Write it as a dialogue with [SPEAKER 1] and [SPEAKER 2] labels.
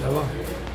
[SPEAKER 1] Давай.